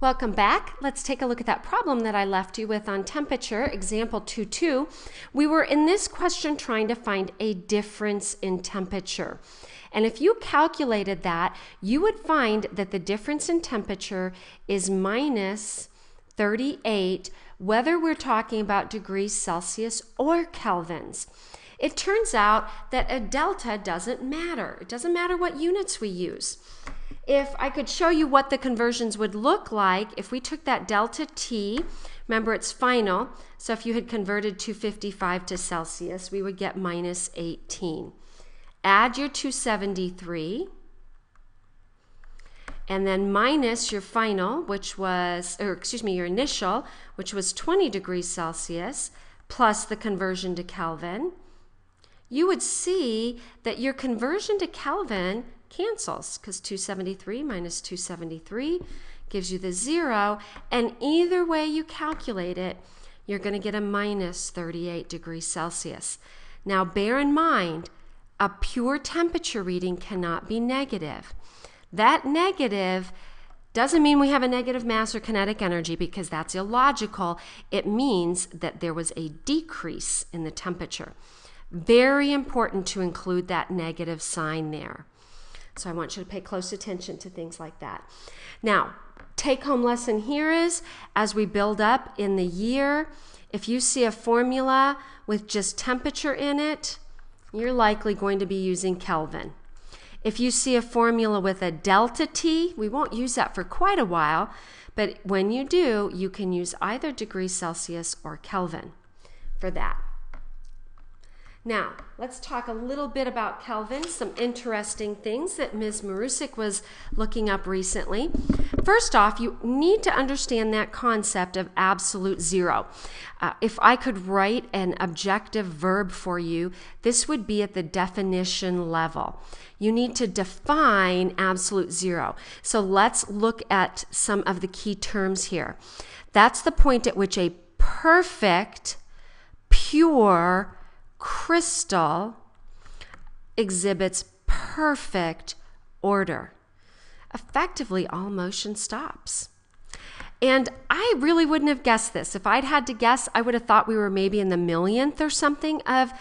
Welcome back. Let's take a look at that problem that I left you with on temperature, example 2-2. We were in this question trying to find a difference in temperature. And if you calculated that, you would find that the difference in temperature is minus 38, whether we're talking about degrees Celsius or kelvins. It turns out that a delta doesn't matter. It doesn't matter what units we use if I could show you what the conversions would look like if we took that delta T, remember it's final, so if you had converted 255 to Celsius, we would get minus 18. Add your 273, and then minus your final, which was, or excuse me, your initial, which was 20 degrees Celsius, plus the conversion to Kelvin, you would see that your conversion to Kelvin cancels because 273 minus 273 gives you the zero. And either way you calculate it, you're going to get a minus 38 degrees Celsius. Now, bear in mind, a pure temperature reading cannot be negative. That negative doesn't mean we have a negative mass or kinetic energy because that's illogical. It means that there was a decrease in the temperature. Very important to include that negative sign there. So I want you to pay close attention to things like that. Now, take home lesson here is as we build up in the year, if you see a formula with just temperature in it, you're likely going to be using Kelvin. If you see a formula with a delta T, we won't use that for quite a while, but when you do, you can use either degrees Celsius or Kelvin for that. Now, let's talk a little bit about Kelvin, some interesting things that Ms. Marusik was looking up recently. First off, you need to understand that concept of absolute zero. Uh, if I could write an objective verb for you, this would be at the definition level. You need to define absolute zero. So let's look at some of the key terms here. That's the point at which a perfect, pure, crystal exhibits perfect order. Effectively, all motion stops. And I really wouldn't have guessed this. If I'd had to guess, I would have thought we were maybe in the millionth or something of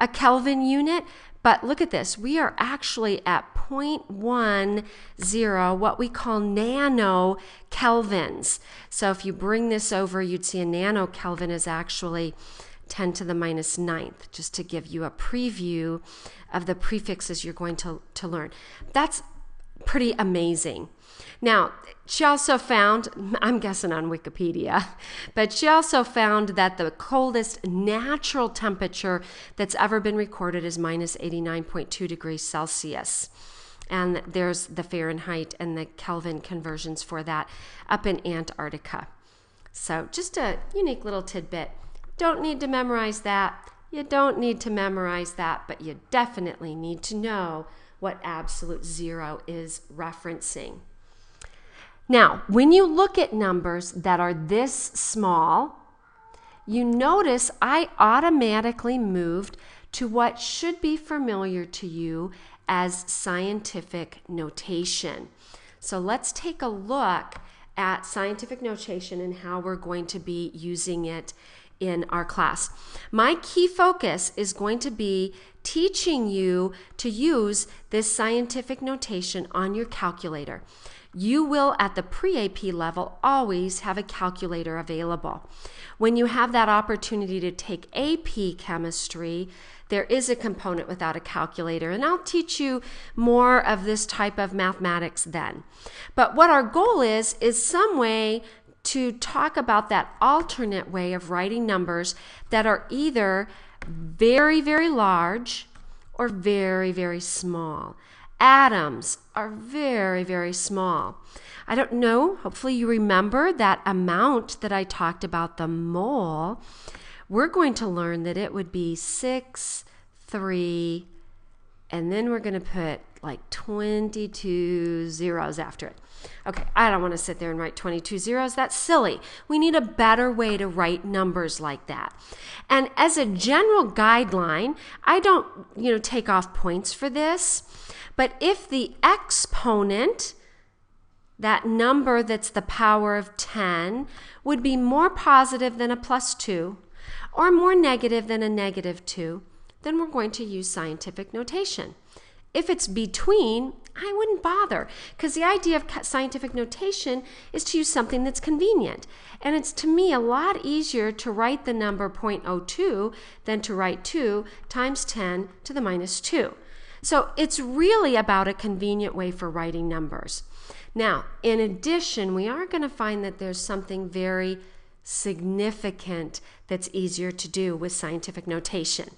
a Kelvin unit. But look at this. We are actually at 0.10, what we call nano kelvins. So if you bring this over, you'd see a nano kelvin is actually 10 to the minus ninth, just to give you a preview of the prefixes you're going to, to learn. That's pretty amazing. Now, she also found, I'm guessing on Wikipedia, but she also found that the coldest natural temperature that's ever been recorded is minus 89.2 degrees Celsius. And there's the Fahrenheit and the Kelvin conversions for that up in Antarctica. So, just a unique little tidbit. Don't need to memorize that. You don't need to memorize that, but you definitely need to know what absolute zero is referencing. Now, when you look at numbers that are this small, you notice I automatically moved to what should be familiar to you as scientific notation. So let's take a look at scientific notation and how we're going to be using it in our class. My key focus is going to be teaching you to use this scientific notation on your calculator. You will, at the pre AP level, always have a calculator available. When you have that opportunity to take AP chemistry, there is a component without a calculator, and I'll teach you more of this type of mathematics then. But what our goal is, is some way to talk about that alternate way of writing numbers that are either very, very large or very, very small. Atoms are very, very small. I don't know, hopefully, you remember that amount that I talked about, the mole. We're going to learn that it would be six, three, and then we're going to put like 22 zeros after it. Okay, I don't want to sit there and write 22 zeros. That's silly. We need a better way to write numbers like that. And as a general guideline, I don't, you know, take off points for this, but if the exponent that number that's the power of 10 would be more positive than a plus 2 or more negative than a negative 2, then we're going to use scientific notation. If it's between, I wouldn't bother because the idea of scientific notation is to use something that's convenient. And it's to me a lot easier to write the number 0.02 than to write 2 times 10 to the minus 2. So it's really about a convenient way for writing numbers. Now, in addition, we are going to find that there's something very significant that's easier to do with scientific notation.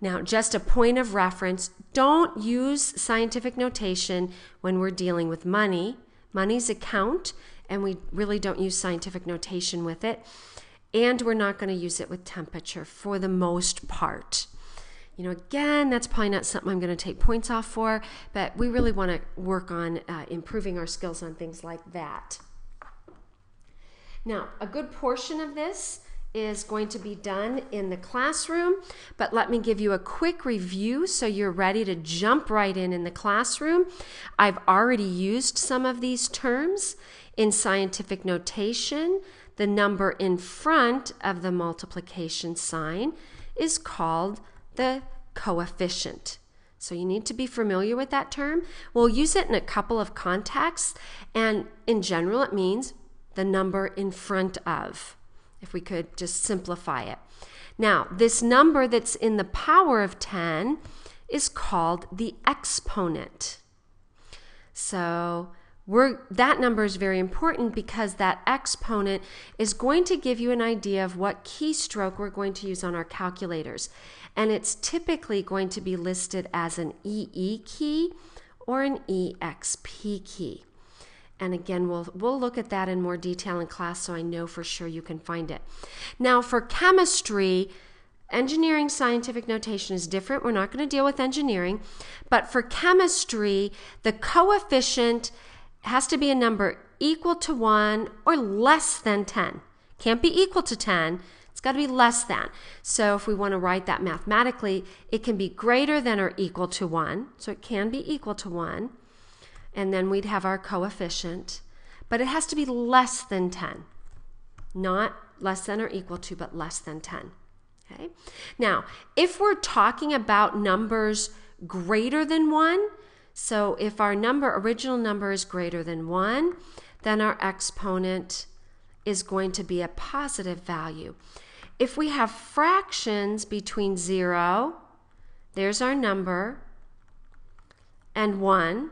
Now, just a point of reference don't use scientific notation when we're dealing with money. Money's a count, and we really don't use scientific notation with it. And we're not going to use it with temperature for the most part. You know, again, that's probably not something I'm going to take points off for, but we really want to work on uh, improving our skills on things like that. Now, a good portion of this is going to be done in the classroom, but let me give you a quick review so you're ready to jump right in in the classroom. I've already used some of these terms in scientific notation. The number in front of the multiplication sign is called the coefficient. So you need to be familiar with that term. We'll use it in a couple of contexts, and in general, it means the number in front of if we could just simplify it. Now, this number that's in the power of 10 is called the exponent. So, that number is very important because that exponent is going to give you an idea of what keystroke we're going to use on our calculators. And it's typically going to be listed as an EE key or an EXP key. And again, we'll, we'll look at that in more detail in class so I know for sure you can find it. Now, for chemistry, engineering scientific notation is different. We're not going to deal with engineering. But for chemistry, the coefficient has to be a number equal to 1 or less than 10. Can't be equal to 10. It's got to be less than. So if we want to write that mathematically, it can be greater than or equal to 1. So it can be equal to 1 and then we'd have our coefficient, but it has to be less than 10, not less than or equal to, but less than 10. Okay? Now, if we're talking about numbers greater than 1, so if our number, original number is greater than 1, then our exponent is going to be a positive value. If we have fractions between 0, there's our number, and 1,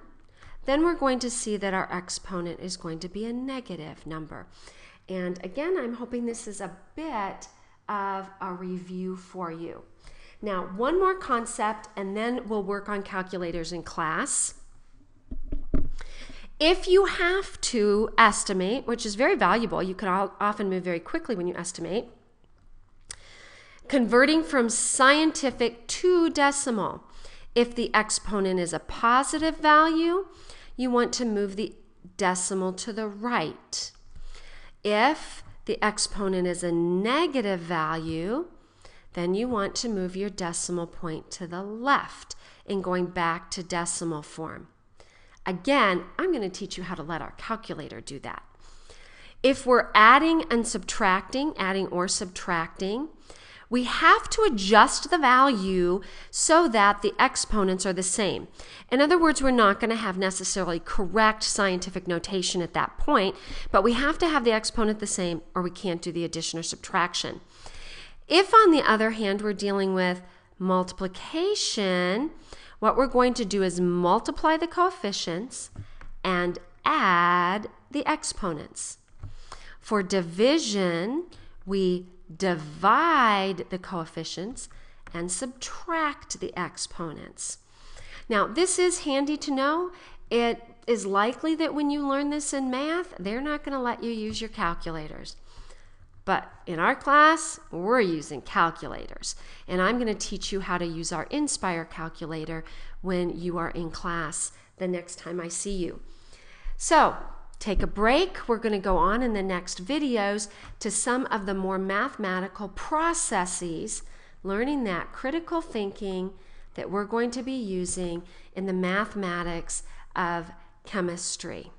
then we're going to see that our exponent is going to be a negative number. And again, I'm hoping this is a bit of a review for you. Now, one more concept, and then we'll work on calculators in class. If you have to estimate, which is very valuable, you can often move very quickly when you estimate, converting from scientific to decimal. If the exponent is a positive value, you want to move the decimal to the right. If the exponent is a negative value, then you want to move your decimal point to the left in going back to decimal form. Again, I'm going to teach you how to let our calculator do that. If we're adding and subtracting, adding or subtracting, we have to adjust the value so that the exponents are the same. In other words, we're not going to have necessarily correct scientific notation at that point, but we have to have the exponent the same or we can't do the addition or subtraction. If, on the other hand, we're dealing with multiplication, what we're going to do is multiply the coefficients and add the exponents. For division, we divide the coefficients, and subtract the exponents. Now, this is handy to know. It is likely that when you learn this in math, they're not going to let you use your calculators. But in our class, we're using calculators. And I'm going to teach you how to use our Nspire calculator when you are in class the next time I see you. So, take a break. We're going to go on in the next videos to some of the more mathematical processes, learning that critical thinking that we're going to be using in the mathematics of chemistry.